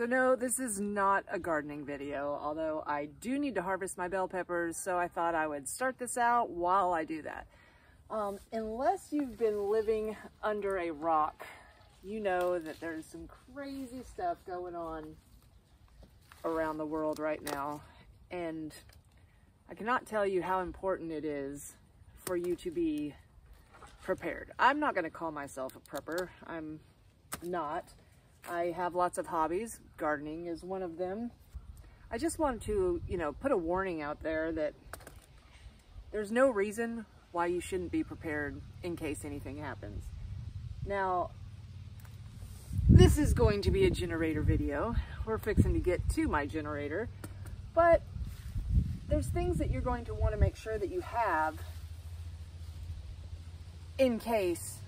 So no, this is not a gardening video, although I do need to harvest my bell peppers, so I thought I would start this out while I do that. Um, unless you've been living under a rock, you know that there's some crazy stuff going on around the world right now. And I cannot tell you how important it is for you to be prepared. I'm not going to call myself a prepper. I'm not. I have lots of hobbies. Gardening is one of them. I just want to, you know, put a warning out there that there's no reason why you shouldn't be prepared in case anything happens. Now, this is going to be a generator video. We're fixing to get to my generator, but there's things that you're going to want to make sure that you have in case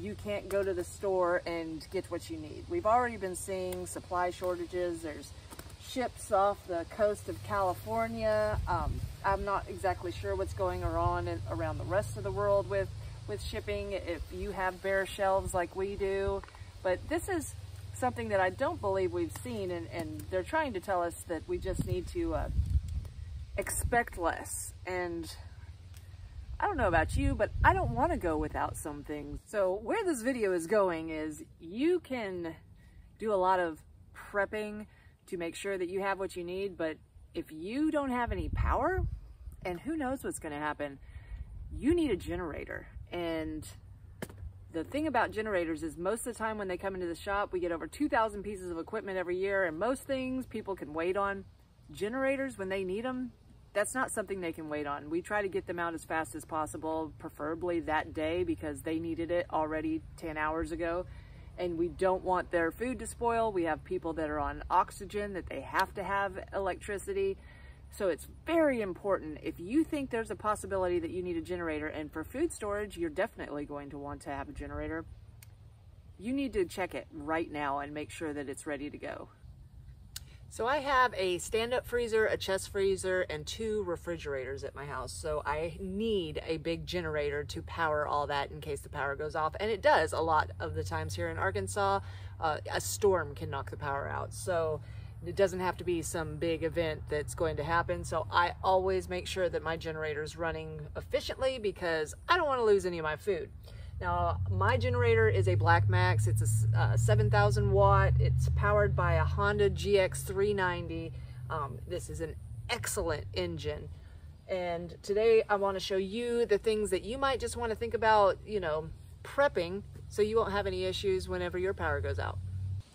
you can't go to the store and get what you need. We've already been seeing supply shortages. There's ships off the coast of California. Um, I'm not exactly sure what's going on in, around the rest of the world with, with shipping, if you have bare shelves like we do. But this is something that I don't believe we've seen, and, and they're trying to tell us that we just need to uh, expect less. And I don't know about you, but I don't want to go without some things. So where this video is going is you can do a lot of prepping to make sure that you have what you need, but if you don't have any power, and who knows what's going to happen, you need a generator. And the thing about generators is most of the time when they come into the shop, we get over 2,000 pieces of equipment every year, and most things people can wait on. Generators, when they need them, that's not something they can wait on. We try to get them out as fast as possible, preferably that day because they needed it already 10 hours ago. And we don't want their food to spoil. We have people that are on oxygen that they have to have electricity. So it's very important if you think there's a possibility that you need a generator and for food storage, you're definitely going to want to have a generator. You need to check it right now and make sure that it's ready to go. So I have a stand-up freezer, a chest freezer, and two refrigerators at my house. So I need a big generator to power all that in case the power goes off. And it does a lot of the times here in Arkansas. Uh, a storm can knock the power out. So it doesn't have to be some big event that's going to happen. So I always make sure that my generator is running efficiently because I don't want to lose any of my food. Now, my generator is a Black Max. It's a uh, 7,000 watt. It's powered by a Honda GX390. Um, this is an excellent engine. And today I want to show you the things that you might just want to think about, you know, prepping so you won't have any issues whenever your power goes out.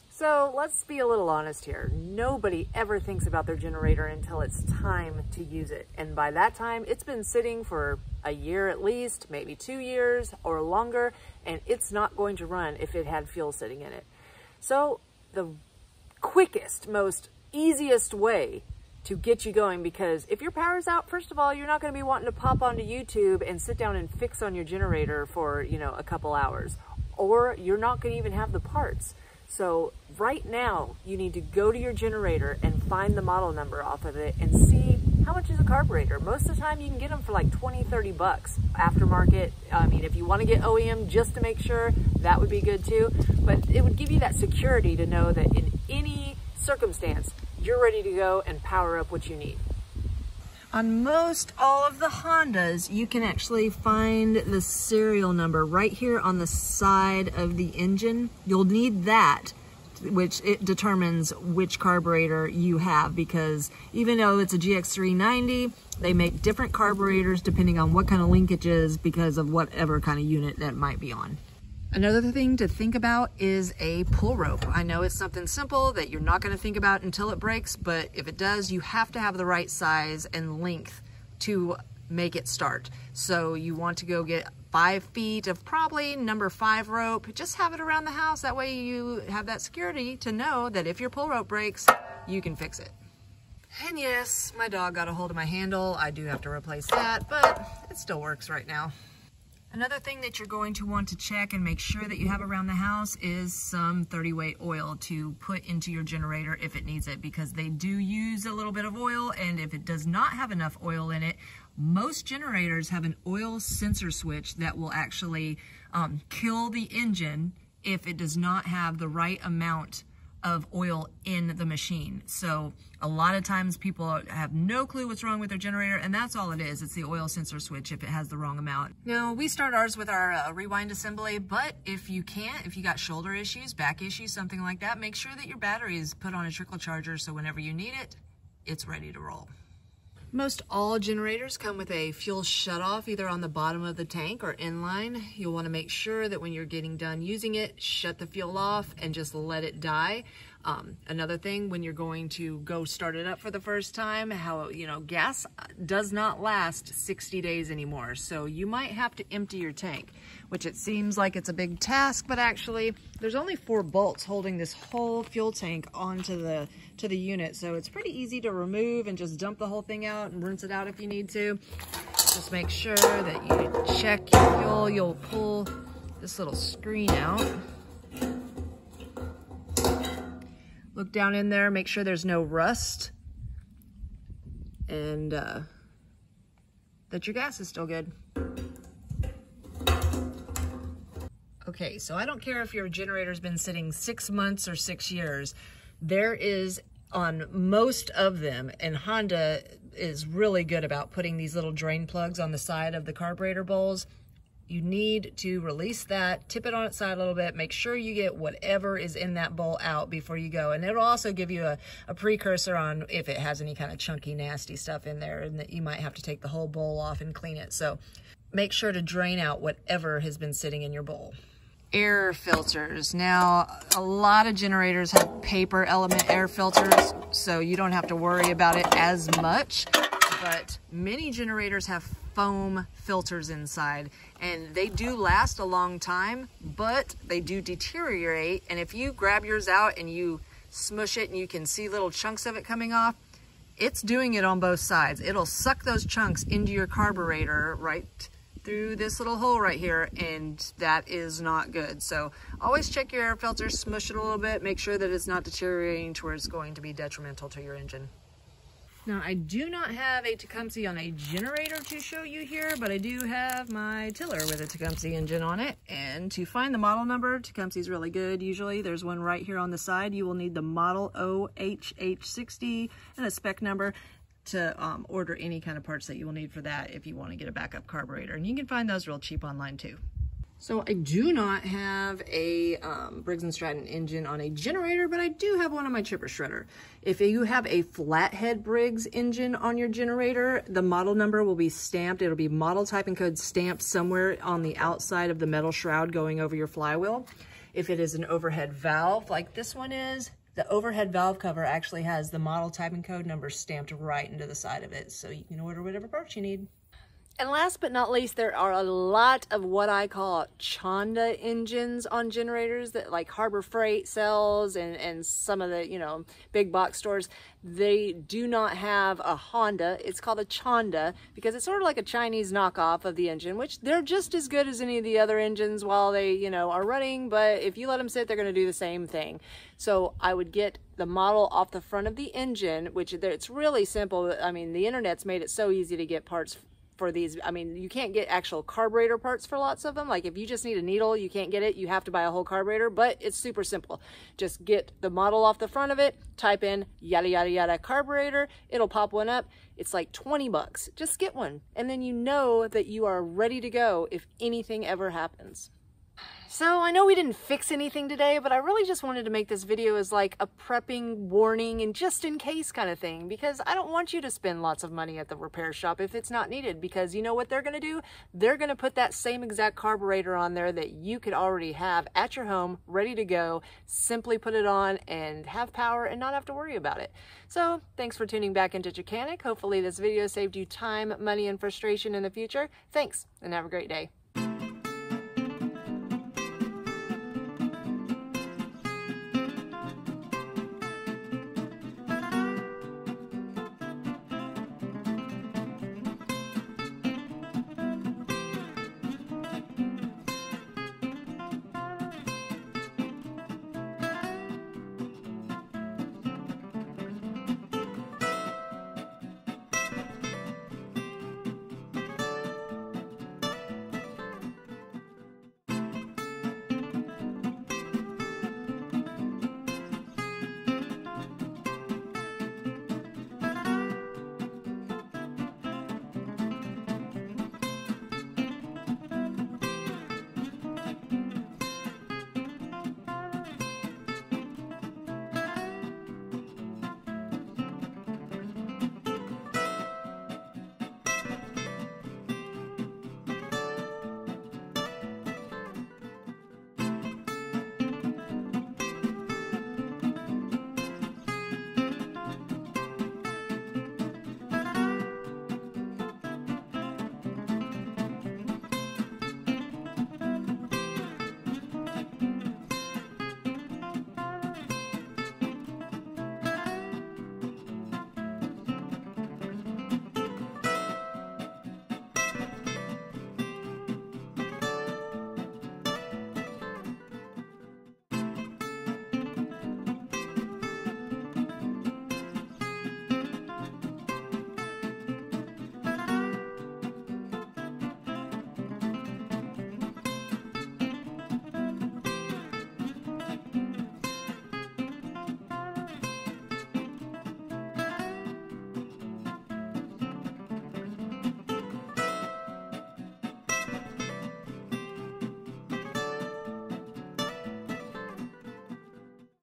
So let's be a little honest here. Nobody ever thinks about their generator until it's time to use it. And by that time, it's been sitting for a year at least, maybe two years or longer, and it's not going to run if it had fuel sitting in it. So the quickest, most easiest way to get you going because if your power's out, first of all, you're not going to be wanting to pop onto YouTube and sit down and fix on your generator for, you know, a couple hours. Or you're not going to even have the parts. So right now, you need to go to your generator and find the model number off of it and see how much is a carburetor. Most of the time, you can get them for like 20, 30 bucks aftermarket. I mean, if you want to get OEM just to make sure, that would be good too. But it would give you that security to know that in any circumstance, you're ready to go and power up what you need. On most all of the Hondas, you can actually find the serial number right here on the side of the engine. You'll need that, which it determines which carburetor you have because even though it's a GX390, they make different carburetors depending on what kind of linkages because of whatever kind of unit that might be on. Another thing to think about is a pull rope. I know it's something simple that you're not gonna think about until it breaks, but if it does, you have to have the right size and length to make it start. So you want to go get five feet of probably number five rope. Just have it around the house. That way you have that security to know that if your pull rope breaks, you can fix it. And yes, my dog got a hold of my handle. I do have to replace that, but it still works right now. Another thing that you're going to want to check and make sure that you have around the house is some 30 weight oil to put into your generator if it needs it because they do use a little bit of oil and if it does not have enough oil in it, most generators have an oil sensor switch that will actually um, kill the engine if it does not have the right amount of oil in the machine. So a lot of times people have no clue what's wrong with their generator and that's all it is. It's the oil sensor switch if it has the wrong amount. Now we start ours with our uh, rewind assembly, but if you can't, if you got shoulder issues, back issues, something like that, make sure that your battery is put on a trickle charger so whenever you need it, it's ready to roll. Most all generators come with a fuel shutoff either on the bottom of the tank or inline. You'll want to make sure that when you're getting done using it, shut the fuel off and just let it die. Um, another thing, when you're going to go start it up for the first time, how, you know, gas does not last 60 days anymore. So you might have to empty your tank, which it seems like it's a big task, but actually there's only four bolts holding this whole fuel tank onto the, to the unit. So it's pretty easy to remove and just dump the whole thing out and rinse it out if you need to. Just make sure that you check your fuel. You'll pull this little screen out. Look down in there, make sure there's no rust and uh, that your gas is still good. Okay, so I don't care if your generator's been sitting six months or six years. There is on most of them, and Honda is really good about putting these little drain plugs on the side of the carburetor bowls you need to release that, tip it on its side a little bit, make sure you get whatever is in that bowl out before you go. And it'll also give you a, a precursor on if it has any kind of chunky, nasty stuff in there and that you might have to take the whole bowl off and clean it. So make sure to drain out whatever has been sitting in your bowl. Air filters. Now, a lot of generators have paper element air filters, so you don't have to worry about it as much, but many generators have foam filters inside and they do last a long time, but they do deteriorate. And if you grab yours out and you smush it and you can see little chunks of it coming off, it's doing it on both sides. It'll suck those chunks into your carburetor right through this little hole right here and that is not good. So always check your air filter, smush it a little bit, make sure that it's not deteriorating to where it's going to be detrimental to your engine. Now, I do not have a Tecumseh on a generator to show you here, but I do have my tiller with a Tecumseh engine on it. And to find the model number, Tecumseh is really good. Usually there's one right here on the side. You will need the model OHH60 and a spec number to um, order any kind of parts that you will need for that if you want to get a backup carburetor. And you can find those real cheap online too. So I do not have a um, Briggs & Stratton engine on a generator, but I do have one on my chipper shredder. If you have a flathead Briggs engine on your generator, the model number will be stamped. It'll be model type and code stamped somewhere on the outside of the metal shroud going over your flywheel. If it is an overhead valve like this one is, the overhead valve cover actually has the model type and code number stamped right into the side of it. So you can order whatever parts you need. And last but not least, there are a lot of what I call Chonda engines on generators that like Harbor Freight sells and, and some of the, you know, big box stores. They do not have a Honda. It's called a Chonda because it's sort of like a Chinese knockoff of the engine, which they're just as good as any of the other engines while they, you know, are running. But if you let them sit, they're going to do the same thing. So I would get the model off the front of the engine, which it's really simple. I mean, the internet's made it so easy to get parts for these. I mean, you can't get actual carburetor parts for lots of them. Like if you just need a needle, you can't get it. You have to buy a whole carburetor, but it's super simple. Just get the model off the front of it, type in yada, yada, yada carburetor. It'll pop one up. It's like 20 bucks. Just get one. And then you know that you are ready to go if anything ever happens. So I know we didn't fix anything today, but I really just wanted to make this video as like a prepping, warning, and just in case kind of thing because I don't want you to spend lots of money at the repair shop if it's not needed because you know what they're going to do? They're going to put that same exact carburetor on there that you could already have at your home, ready to go. Simply put it on and have power and not have to worry about it. So thanks for tuning back into Chickanic. Hopefully this video saved you time, money, and frustration in the future. Thanks and have a great day.